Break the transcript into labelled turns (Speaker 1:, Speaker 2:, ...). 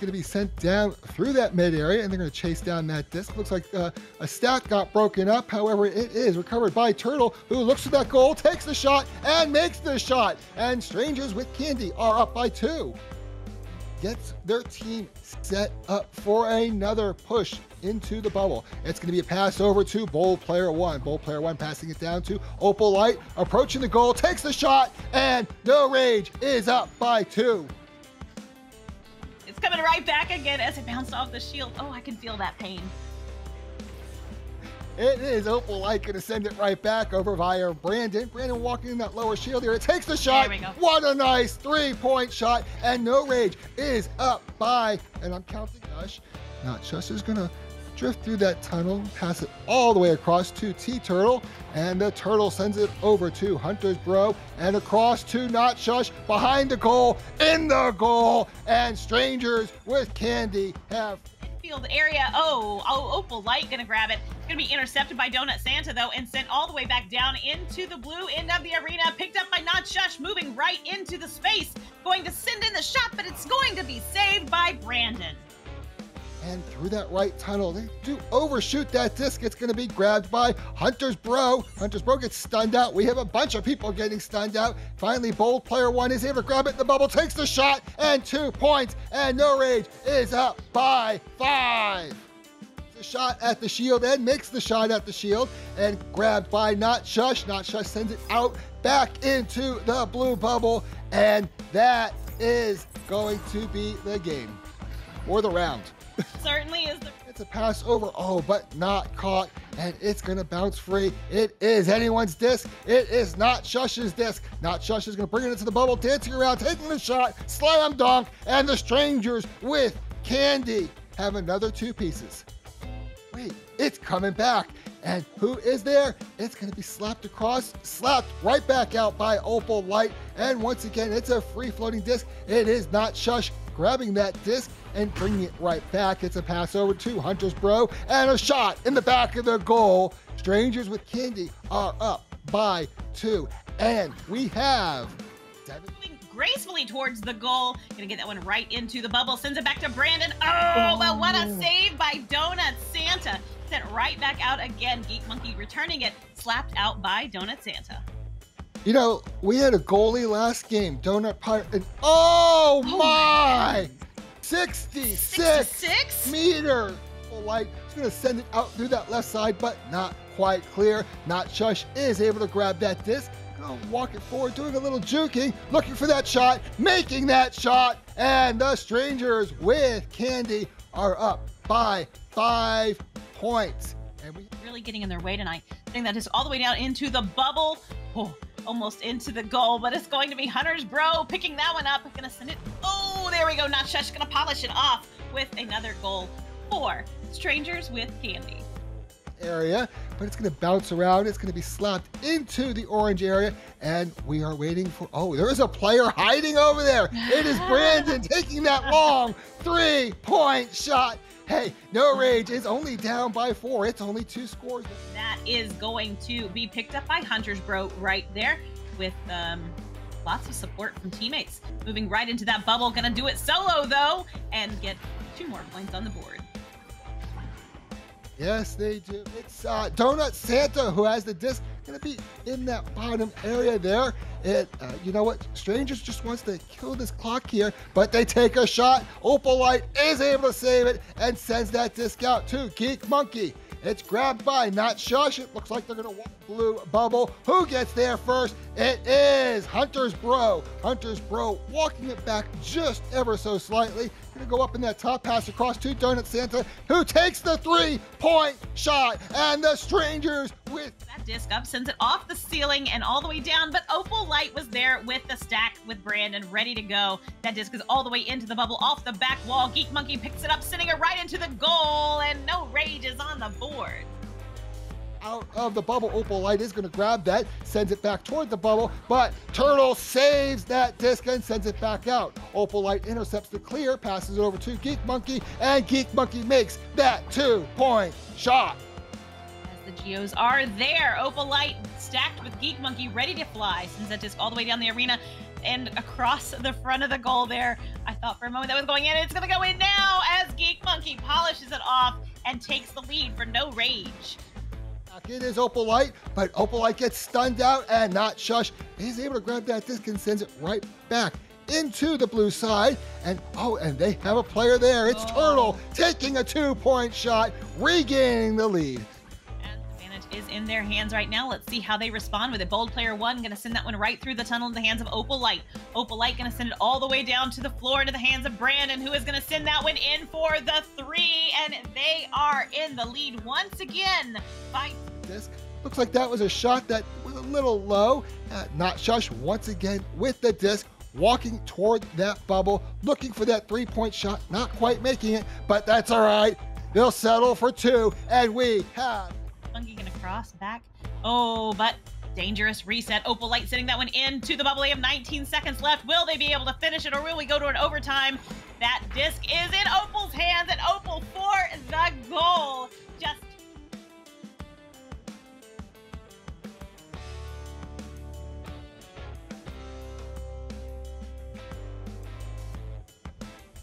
Speaker 1: going to be sent down through that mid area, and they're going to chase down that disc. Looks like uh, a stack got broken up. However, it is recovered by Turtle, who looks for that goal, takes the shot, and makes the shot. And Strangers with Candy are up by two. Gets their team set up for another push into the bubble. It's going to be a pass over to Bowl Player One. Bowl Player One passing it down to Opal Light, approaching the goal, takes the shot, and No Rage is up by two
Speaker 2: coming right back again as it bounced off the shield. Oh, I can feel that pain.
Speaker 1: It is Opal Light going to send it right back over via Brandon. Brandon walking in that lower shield here. It takes the shot.
Speaker 2: There we go.
Speaker 1: What a nice three-point shot. And No Rage is up by, and I'm counting Hush. Not Shush is going to drift through that tunnel, pass it all the way across to T Turtle, and the Turtle sends it over to Hunter's Bro, and across to Not Shush, behind the goal, in the goal, and Strangers with Candy have
Speaker 2: field area. Oh, oh, Opal Light gonna grab it. It's gonna be intercepted by Donut Santa though, and sent all the way back down into the blue end of the arena. Picked up by Not Shush, moving right into the space. Going to send in the shot, but it's going to be saved by Brandon
Speaker 1: and through that right tunnel. They do overshoot that disc. It's going to be grabbed by Hunter's Bro. Hunter's Bro gets stunned out. We have a bunch of people getting stunned out. Finally, Bold Player One is able to grab it the bubble, takes the shot, and two points. And No Rage is up by five. The shot at the shield and makes the shot at the shield and grabbed by Not Shush. Not Shush sends it out back into the blue bubble. And that is going to be the game or the round.
Speaker 2: Certainly is the.
Speaker 1: It's a pass over. Oh, but not caught. And it's going to bounce free. It is anyone's disc. It is not Shush's disc. Not Shush is going to bring it into the bubble, dancing around, taking the shot, slam dunk. And the strangers with Candy have another two pieces. Wait, it's coming back. And who is there? It's going to be slapped across, slapped right back out by Opal Light. And once again, it's a free floating disc. It is not Shush grabbing that disc and bringing it right back. It's a pass over to Hunter's Bro and a shot in the back of the goal. Strangers with Candy are up by two. And we have
Speaker 2: Devin gracefully towards the goal. Gonna get that one right into the bubble. Sends it back to Brandon. Oh, but what a oh. save by Donut Santa. Sent right back out again. Geek Monkey returning it. Slapped out by Donut Santa.
Speaker 1: You know, we had a goalie last game, Donut Pirate. And, oh, oh my! 66, 66? meters. Light. He's going to send it out through that left side, but not quite clear. Not Shush is able to grab that disc. Gonna walk it forward, doing a little juking, looking for that shot, making that shot, and the Strangers with Candy are up by five points.
Speaker 2: And we really getting in their way tonight. Getting that disc all the way down into the bubble. Oh, almost into the goal, but it's going to be Hunter's Bro picking that one up. Gonna send it. There we go. Not Shush. Gonna polish it off with another goal for Strangers with Candy.
Speaker 1: Area, but it's going to bounce around. It's going to be slapped into the orange area, and we are waiting for. Oh, there is a player hiding over there. It is Brandon taking that long three point shot Hey, No Rage is only down by four. It's only two scores.
Speaker 2: That is going to be picked up by Hunter's Bro right there with um, lots of support from teammates. Moving right into that bubble. Gonna do it solo though and get two more points on the board.
Speaker 1: Yes, they do. It's uh, Donut Santa who has the disc. Gonna be in that bottom area there. It, uh, you know what? Strangers just wants to kill this clock here, but they take a shot. Opalite is able to save it and sends that disc out to Geek Monkey. It's grabbed by Not Shush. It looks like they're going to walk blue bubble. Who gets there first? It is Hunter's Bro. Hunter's Bro walking it back just ever so slightly. Going to go up in that top pass across to Donut Santa, who takes the three-point shot. And the Strangers with
Speaker 2: that disc up sends it off the ceiling and all the way down. But Opal Light was there with the stack with Brandon ready to go. That disc is all the way into the bubble off the back wall. Geek Monkey picks it up, sending it right into the goal. And no rage is on the board
Speaker 1: out of the bubble. Opal Light is going to grab that, sends it back toward the bubble, but Turtle saves that disc and sends it back out. Opal Light intercepts the clear, passes it over to Geek Monkey, and Geek Monkey makes that two point shot.
Speaker 2: As the Geos are there, Opal Light stacked with Geek Monkey ready to fly. Sends that disc all the way down the arena and across the front of the goal there. I thought for a moment that was going in. It's going to go in now as Geek Monkey polishes it off and takes the lead for no rage.
Speaker 1: It is Opalite, but Opalite gets stunned out and not Shush He's able to grab that disc and sends it right back into the blue side. And oh, and they have a player there. It's oh. Turtle taking a two point shot, regaining the lead
Speaker 2: is in their hands right now. Let's see how they respond with it. Bold player one going to send that one right through the tunnel in the hands of Opal Light. Opal Light going to send it all the way down to the floor into the hands of Brandon, who is going to send that one in for the three. And they are in the lead once again. Fight.
Speaker 1: Disc. Looks like that was a shot that was a little low. Uh, not Shush once again with the disc walking toward that bubble, looking for that three point shot, not quite making it, but that's all right. They'll settle for two, and we have
Speaker 2: cross back. Oh, but dangerous reset. Opal Light sending that one into the bubble. They have 19 seconds left. Will they be able to finish it or will we go to an overtime? That disc is in Opal's hands and Opal for the.